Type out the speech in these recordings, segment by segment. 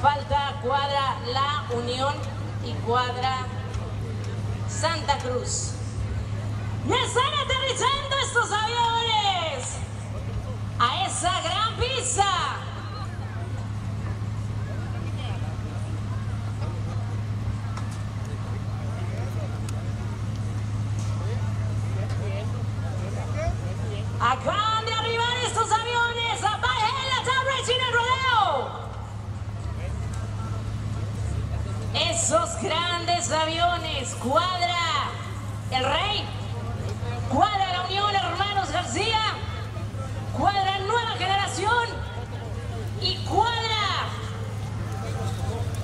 Falta cuadra La Unión y cuadra Santa Cruz. ¡Ya están aterrizando estos aviones! ¡A esa gran pista! Acá Esos grandes aviones, cuadra el rey, cuadra la Unión Hermanos García, cuadra Nueva Generación y cuadra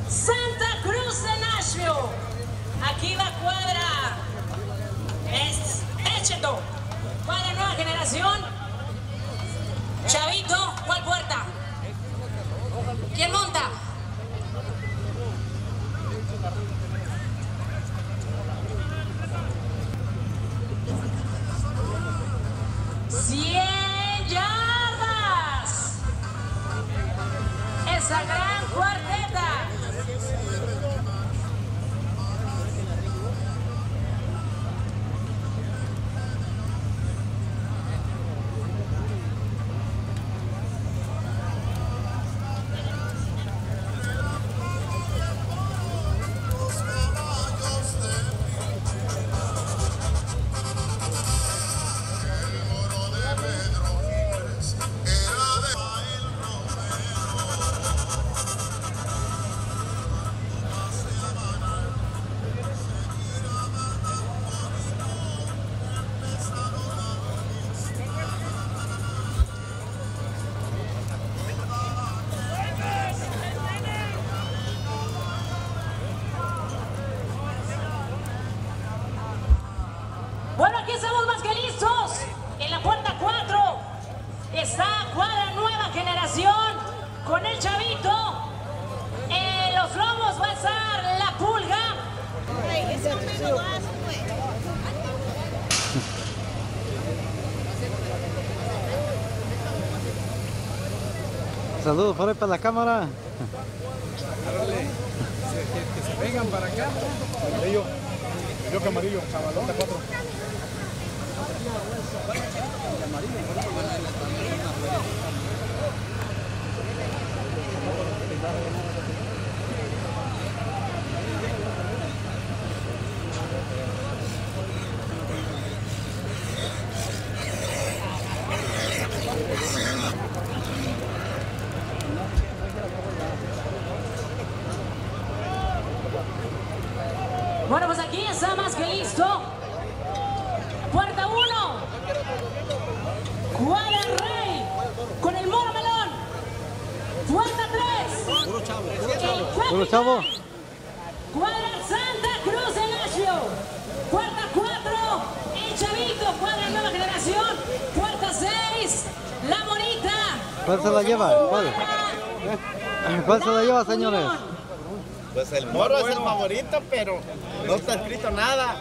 Santa Cruz de Nashville. Aquí va cuadra es Écheto, cuadra Nueva Generación. Chavito, 100 yardas. Esa gran cuarteta. Saludos por ahí para la cámara. Que se vengan para acá. Amarillo. Yo que amarillo. Cabalota 4. Bueno, pues aquí está más que listo. Puerta 1. Cuadra el Rey con el Moro Melón. Puerta 3. Puro Puro chavo. Cuadra Santa Cruz de Nashville. Puerta 4. El Chavito. Cuadra Nueva Generación. Puerta 6. La Morita. ¿Cuál se la lleva? ¿Cuál? ¿Cuál se la lleva, señores? Pues el morro es el favorito, pero no está escrito nada.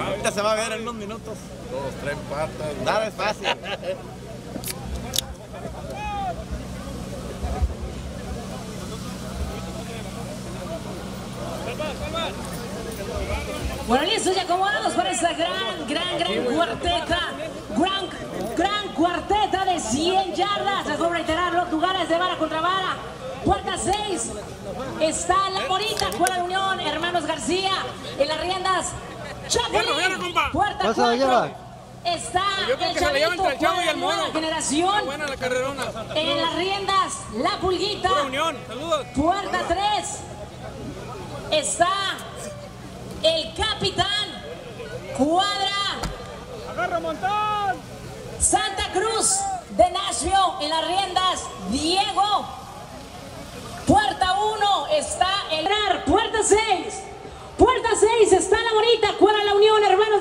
Ahorita se va a ver en unos minutos. Todos traen patas. Nada es fácil. Bueno, listos y acomodados para esta gran, gran, gran cuarteta. Gran, gran cuarteta de 100 yardas. Les voy a reiterar los lugares de vara contra vara. Puerta 6 está La Morita, Cuela Unión, Hermanos García. En las riendas, Chapulín. Puerta ¿Cuál se la 4 lleva? está el la Chavito, el Mono. Nueva Generación. Buena la carrerona. En las riendas, La Pulguita. Pura unión. Saludos. Puerta 3 está el capitán Cuadra Agarra montón. Santa Cruz de Nashville en las riendas Diego. Puerta 1 está el Puerta 6. Puerta 6 está la bonita Cuadra la Unión Hermanos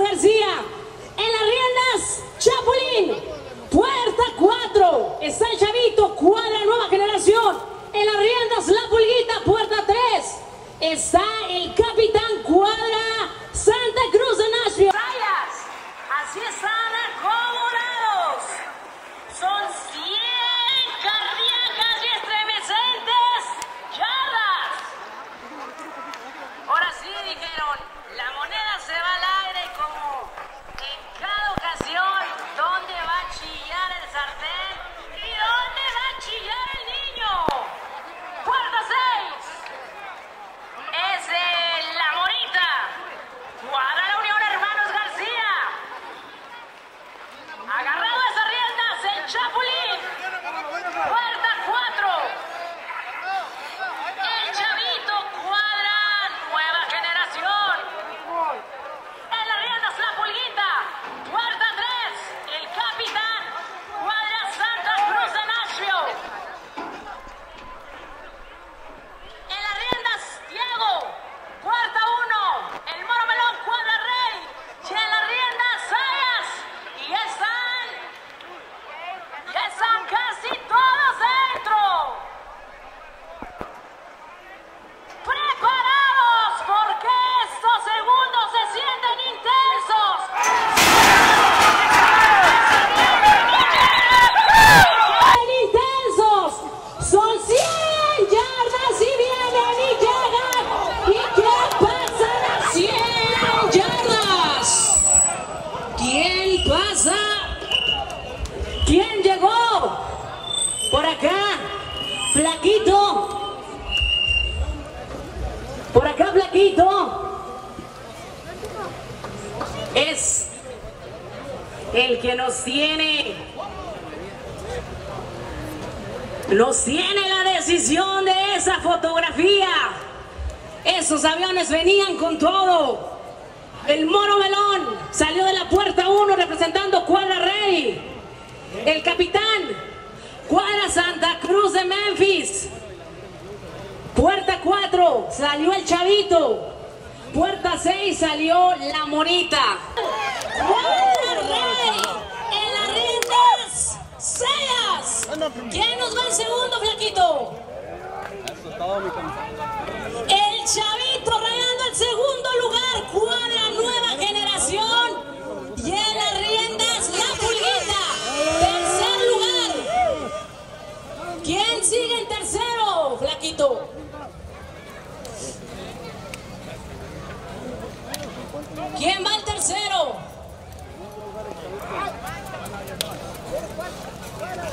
Por acá, Plaquito. Es el que nos tiene. Nos tiene la decisión de esa fotografía. Esos aviones venían con todo. El Moro Melón salió de la puerta 1 representando Cuadra Rey. El capitán, Cuadra Santa Cruz de Memphis. Puerta 4 salió el chavito. Puerta 6 salió la monita. Seas. ¿Quién nos va en segundo, Flaquito? El Chavito. Bueno,